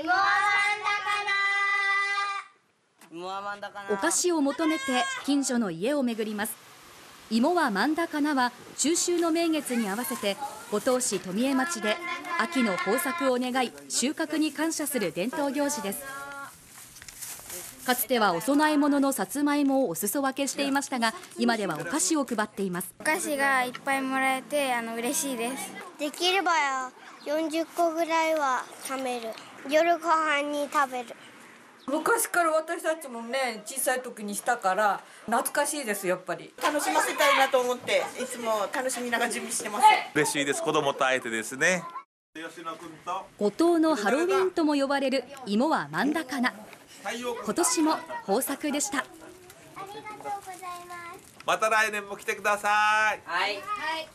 芋は真んだかなお菓子を求めて近所の家を巡ります。芋は真んだかなは中秋の名月に合わせて五島市富江町で秋の豊作を願い収穫に感謝する伝統行事ですかつてはお供え物のさつまいもをお裾分けしていましたが今ではお菓子を配っています。お菓子がいっぱいもらえてあの嬉しいです。できれば40個ぐらいは食べる。夜ご飯に食べる。昔から私たちもね小さい時にしたから懐かしいですやっぱり。楽しませたいなと思っていつも楽しみながら準備してます。嬉しいです。子供と会えてですね。五島のハロウィンとも呼ばれる芋は真んだかな今年も豊作でした。ありがとうございます。また来年も来てください。はい。はい